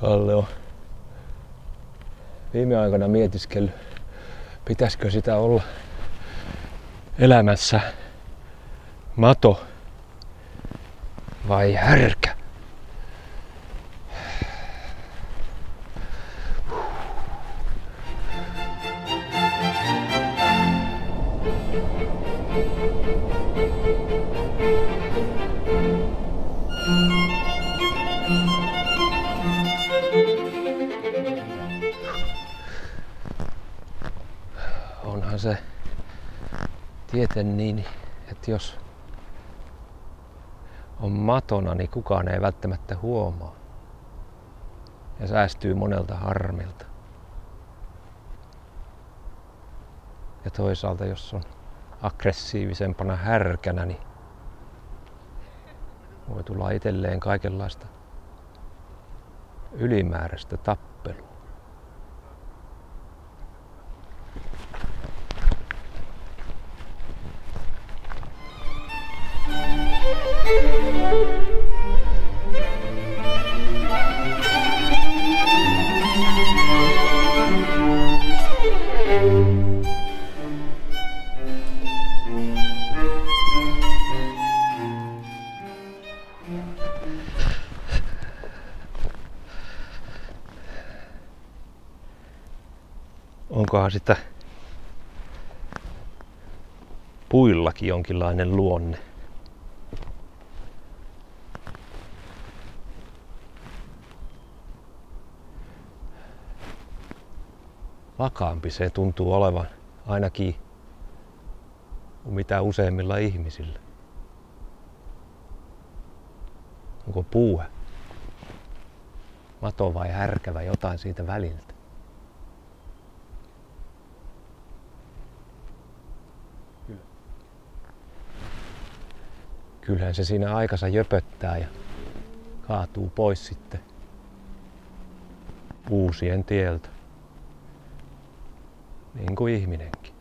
Kalle on viime aikana mietiskellyt, pitäisikö sitä olla elämässä mato vai härkä. Onhan se tieten niin, että jos on matona, niin kukaan ei välttämättä huomaa. Ja säästyy monelta harmilta. Ja toisaalta, jos on aggressiivisempana härkänä, niin voi tulla itselleen kaikenlaista ylimääräistä tappelua. Onkohan sitä puillakin jonkinlainen luonne. Vakaampi se tuntuu olevan ainakin mitä useimmilla ihmisillä. Onko puuhe, mato vai härkävä jotain siitä väliltä? Kyllähän se siinä aikansa jöpöttää ja kaatuu pois sitten uusien tieltä. Niin kuin ihminenkin.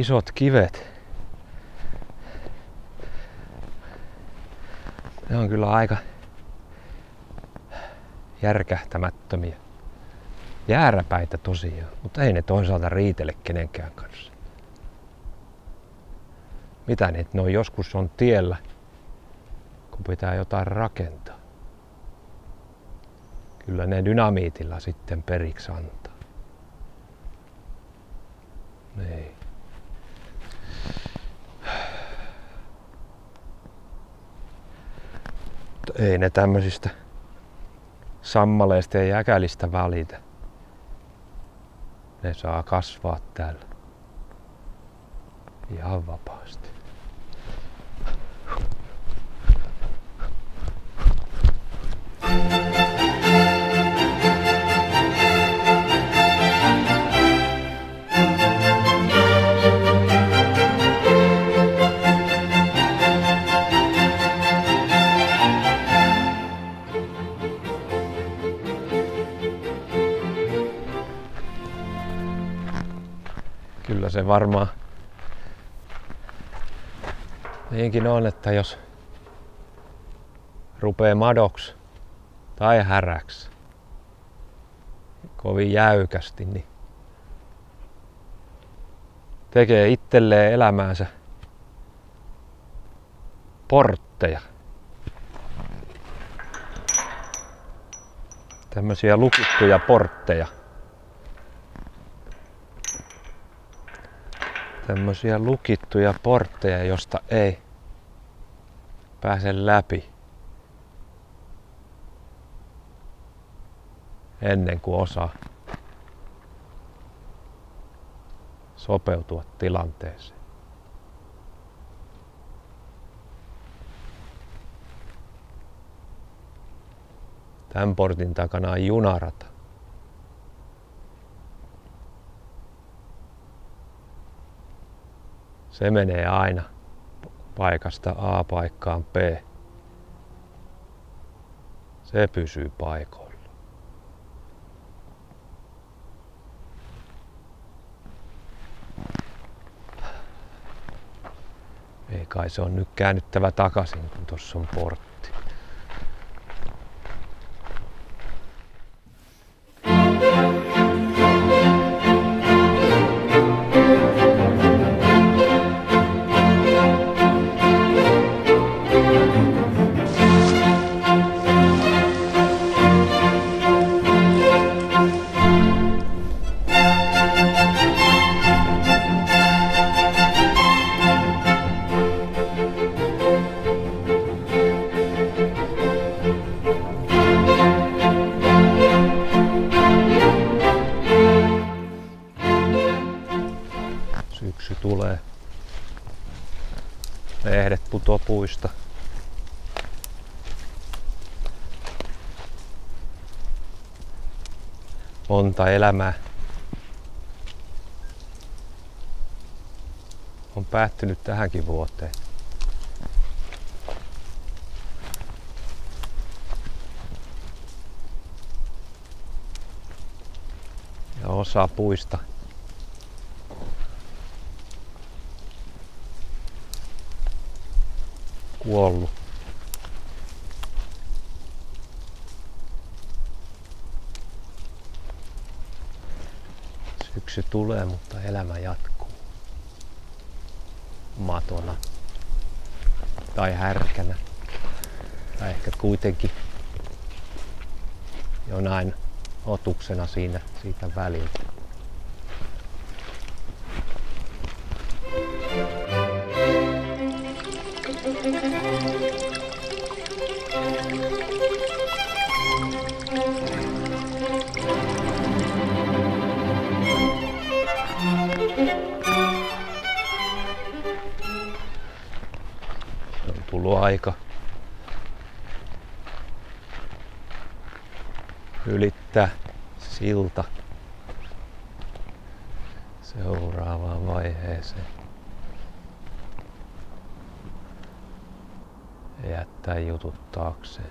Isot kivet. Ne on kyllä aika järkähtämättömiä. Jääräpäitä tosiaan, mutta ei ne toisaalta riitele kenenkään kanssa. Mitä ne, ne on joskus on tiellä, kun pitää jotain rakentaa. Kyllä ne dynamiitilla sitten periksi antaa. Niin. Ei ne tämmöisistä sammaleista ja jäkälistä välitä. Ne saa kasvaa täällä ihan vapaasti. Kyllä se varmaan niinkin on, että jos rupeaa madoksi tai häräksi kovin jäykästi, niin tekee itselleen elämäänsä portteja. Tämmöisiä lukittuja portteja. Tämmöisiä lukittuja portteja, josta ei pääse läpi ennen kuin osaa sopeutua tilanteeseen. Tämän portin takana on junarata. Se menee aina paikasta A paikkaan B. Se pysyy paikoilla. Ei kai se on nyt käännyttävä takaisin, kun tuossa on portti. Monta elämää on päättynyt tähänkin vuoteen. Ja osa puista kuollut. Syksy tulee, mutta elämä jatkuu. Matona. Tai härkänä. Tai ehkä kuitenkin jonain otuksena siinä siitä välillä. aika ylittää silta seuraavaan vaiheeseen. Ja jättää jutut taakse.